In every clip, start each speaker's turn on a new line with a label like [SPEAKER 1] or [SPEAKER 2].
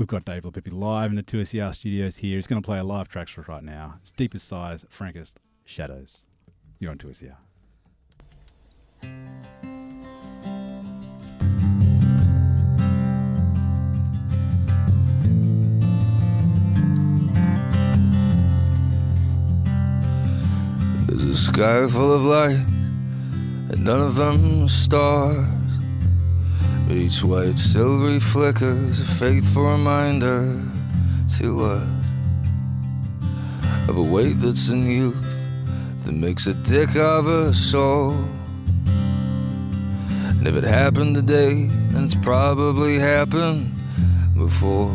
[SPEAKER 1] We've got Dave Le'aupepe live in the 2SER studios here. He's going to play a live track for us right now. It's Deepest Sighs, Frankest Shadows. You're on 2SER.
[SPEAKER 2] There's a sky full of light, and none of them stars. But each white silvery flickers a faithful reminder to us of a weight that's in youth that makes a dick of a soul. And if it happened today, then it's probably happened before.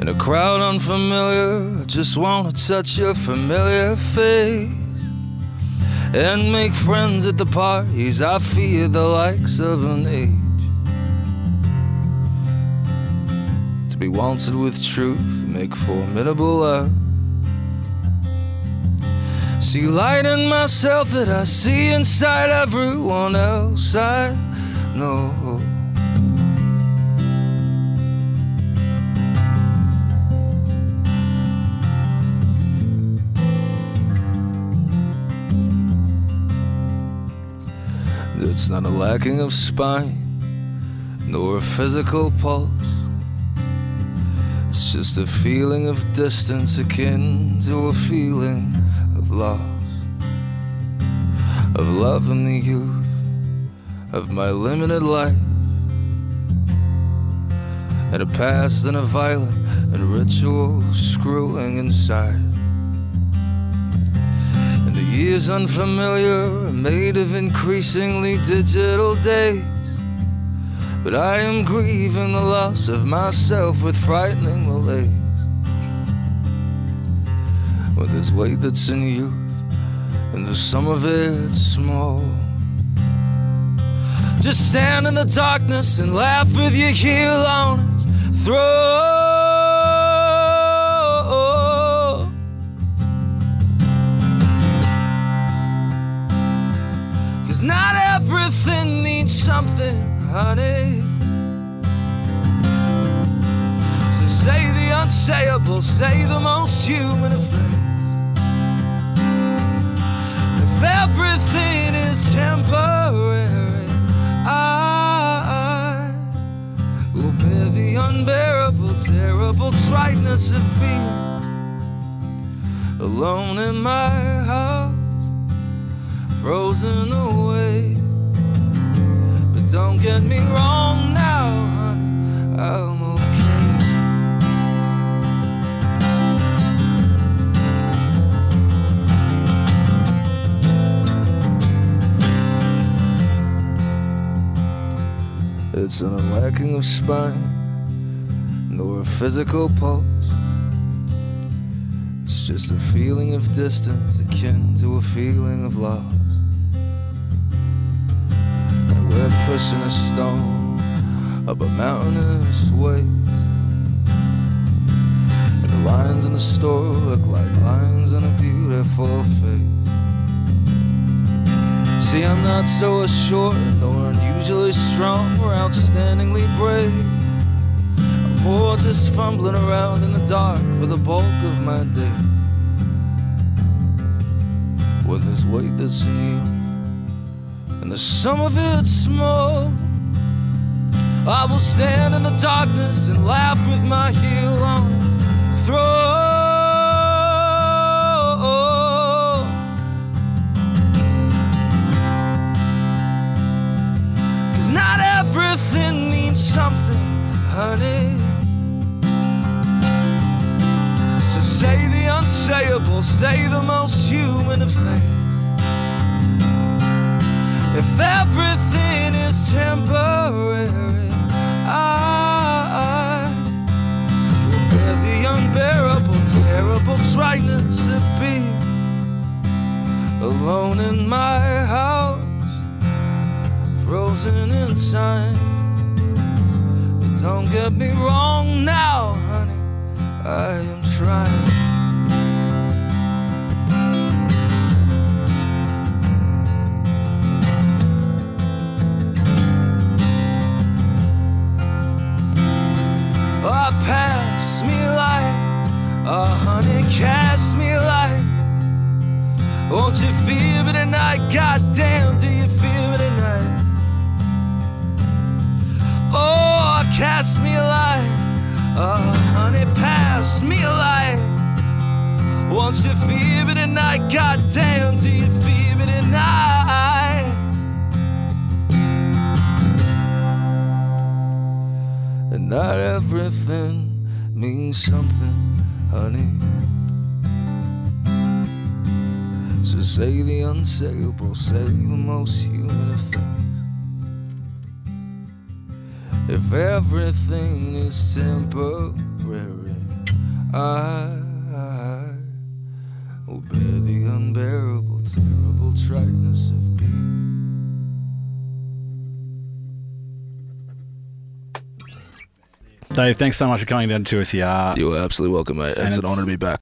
[SPEAKER 2] In a crowd unfamiliar, I just wanna touch your familiar face and make friends at the parties. I fear the likes of an age. To be wanted with truth, make formidable love. See light in myself that I see inside everyone else I know. It's not a lacking of spine, nor a physical pulse. It's just a feeling of distance akin to a feeling of loss, of love in the youth of my limited life, and a past and a violent and ritual screwing inside. The years unfamiliar made of increasingly digital days. But I am grieving the loss of myself with frightening malaise. Well, there's weight that's in youth, and there's some of it small. Just stand in the darkness and laugh with your heel on its throat. Cause not everything needs something, honey. So say the unsayable, say the most human of things. If everything is temporary, I will bear the unbearable, terrible triteness of being alone in my house frozen away. But don't get me wrong now, honey, I'm okay. It's an lacking of spine, nor a physical pulse. It's just a feeling of distance akin to a feeling of loss. Pushing a stone up a mountainous waste. And the lines in the store look like lines in a beautiful face. See, I'm not so assured, nor unusually strong or outstandingly brave. I'm more just fumbling around in the dark for the bulk of my day. When there's weight that's in you and the sum of it's small. I will stand in the darkness and laugh with my heel on its throat. Cause not everything means something, honey. So say the unsayable, say the most human of things. If everything is temporary, I will bear the unbearable, terrible triteness of being alone in my house, frozen in time. But don't get me wrong now, honey, I am trying. You feel me tonight? Goddamn, do you feel me tonight? Oh, cast me a light. Oh, honey, pass me a light. Won't you feel me tonight? Goddamn, do you feel me tonight? And not everything means something, honey. So say the unsayable, say the most human of things. If everything is temporary, I will bear the unbearable, terrible triteness of being.
[SPEAKER 1] Dave, thanks so much for coming down to us here.
[SPEAKER 2] You are absolutely welcome, mate.
[SPEAKER 1] And
[SPEAKER 2] It's an honor to be back.